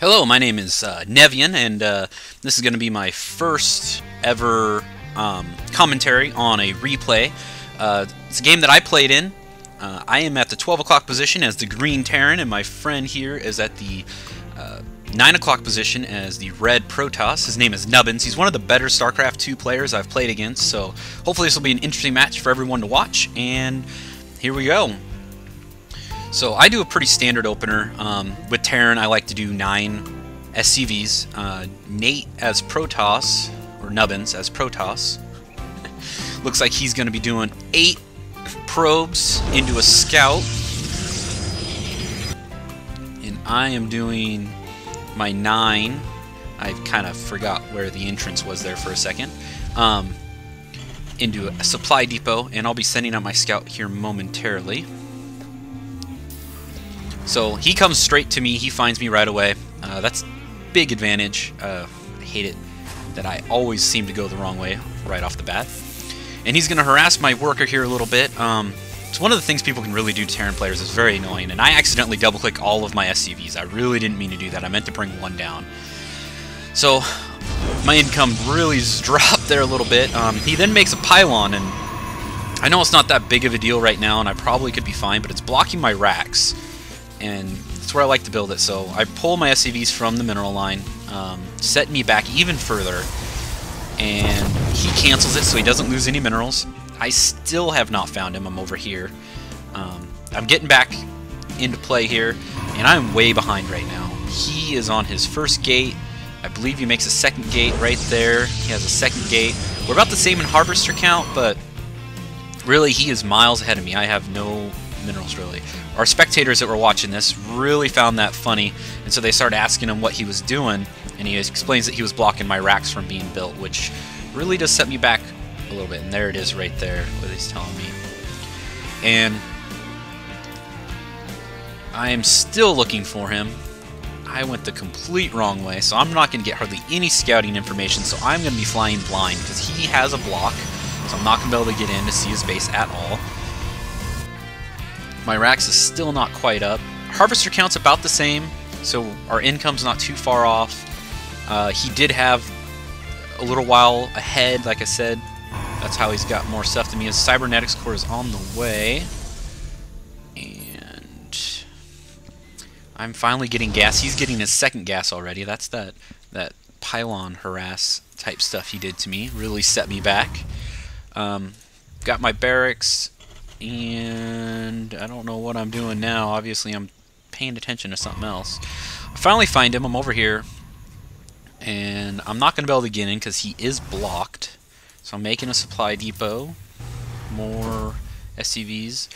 Hello, my name is uh, Nevian, and uh, this is going to be my first ever um, commentary on a replay. Uh, it's a game that I played in. Uh, I am at the 12 o'clock position as the Green Terran, and my friend here is at the uh, 9 o'clock position as the Red Protoss. His name is Nubbinz. He's one of the better StarCraft 2 players I've played against, so hopefully this will be an interesting match for everyone to watch, and here we go. So I do a pretty standard opener. Um, with Terran, I like to do nine SCVs. Uh, Nate as Protoss, or Nubbinz as Protoss. Looks like he's going to be doing eight probes into a scout. And I am doing my nine. I kind of forgot where the entrance was there for a second. Um, into a supply depot, and I'll be sending out my scout here momentarily. So he comes straight to me. He finds me right away. Uh, that's big advantage. Uh, I hate it that I always seem to go the wrong way right off the bat. And he's going to harass my worker here a little bit. Um, it's one of the things people can really do to Terran players is very annoying. And I accidentally double-click all of my SCVs. I really didn't mean to do that. I meant to bring one down. So my income really dropped there a little bit. Um, he then makes a pylon, and I know it's not that big of a deal right now, and I probably could be fine, but it's blocking my racks and that's where I like to build it. So I pull my SCVs from the mineral line, um, set me back even further, and he cancels it so he doesn't lose any minerals. I still have not found him. I'm over here. Um, I'm getting back into play here, and I'm way behind right now. He is on his first gate. I believe he makes a second gate right there. He has a second gate. We're about the same in harvester count, but really he is miles ahead of me. I have no minerals really. Our spectators that were watching this really found that funny, and so they started asking him what he was doing, and he explains that he was blocking my racks from being built, which really does set me back a little bit. And there it is right there, what he's telling me. And I am still looking for him. I went the complete wrong way, so I'm not going to get hardly any scouting information, so I'm going to be flying blind, because he has a block, so I'm not going to be able to get in to see his base at all. My racks is still not quite up. Harvester count's about the same, so our income's not too far off. Uh, he did have a little while ahead, like I said. That's how he's got more stuff than me. His cybernetics core is on the way. And I'm finally getting gas. He's getting his second gas already. That's that that pylon harass type stuff he did to me. Really set me back. Um, got my barracks and I don't know what I'm doing now. Obviously, I'm paying attention to something else. I finally find him. I'm over here, and I'm not going to be able to get in because he is blocked. So I'm making a supply depot, more SCVs.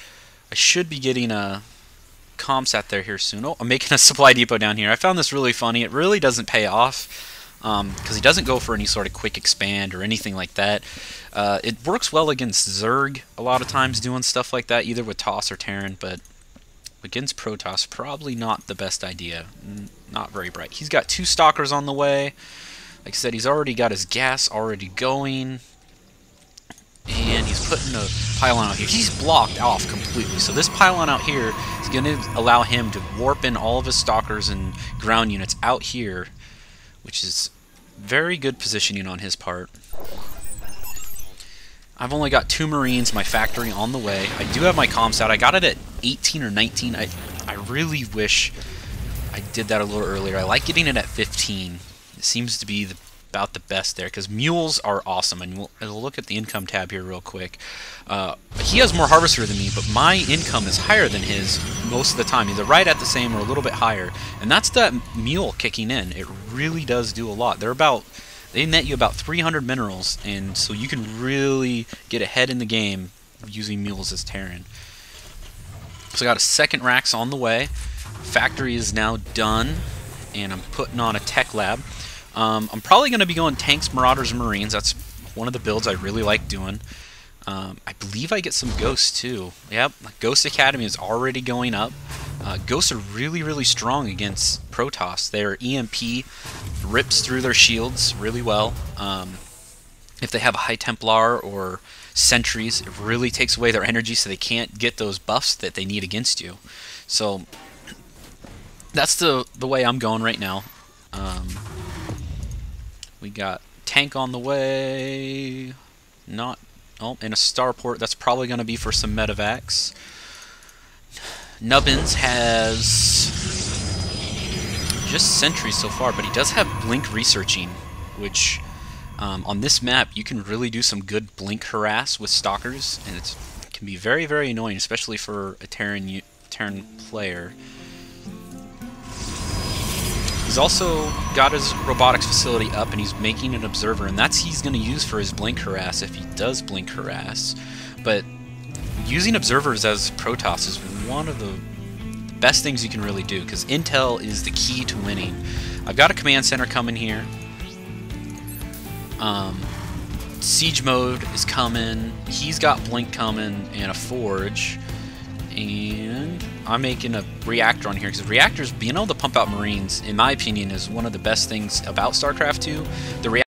I should be getting uh, a ComSat there here soon. Oh, I'm making a supply depot down here. I found this really funny. It really doesn't pay off because um, he doesn't go for any sort of quick expand or anything like that. Uh, it works well against Zerg a lot of times doing stuff like that, either with Toss or Terran, but against Protoss, probably not the best idea. not very bright. He's got two Stalkers on the way. Like I said, he's already got his gas already going. And he's putting a pylon out here. He's blocked off completely. So this pylon out here is going to allow him to warp in all of his Stalkers and ground units out here which is very good positioning on his part. I've only got two Marines, my factory on the way. I do have my ComSat. I got it at 18 or 19. I, I really wish I did that a little earlier. I like getting it at 15. It seems to be the about the best there because mules are awesome. And we'll, we'll, look at the income tab here real quick. Uh, he has more harvester than me, but my income is higher than his most of the time, either right at the same or a little bit higher. And that's that mule kicking in. It really does do a lot. They're about they net you about 300 minerals, and so you can really get ahead in the game using mules as Terran. So I got a second racks on the way. Factory is now done, and I'm putting on a tech lab. Um, I'm probably going to be going tanks, marauders, marines. That's one of the builds I really like doing. Um, I believe I get some ghosts too. Yep, Ghost Academy is already going up. Uh, ghosts are really, really strong against Protoss. Their EMP rips through their shields really well. Um, if they have a High Templar or Sentries, it really takes away their energy so they can't get those buffs that they need against you. So that's the, the way I'm going right now. We got tank on the way. Not oh, and a starport. That's probably going to be for some medevacs. Nubbinz has just sentries so far, but he does have blink researching, which um, on this map you can really do some good blink harass with stalkers, and it can be very very annoying, especially for a Terran Terran player. He's also got his robotics facility up and he's making an observer and that's he's going to use for his blink harass if he does blink harass. But using observers as Protoss is one of the best things you can really do because intel is the key to winning. I've got a command center coming here. Um, siege mode is coming. He's got blink coming and a forge. And I'm making a reactor on here because reactors, being able to pump out marines, in my opinion, is one of the best things about StarCraft 2. The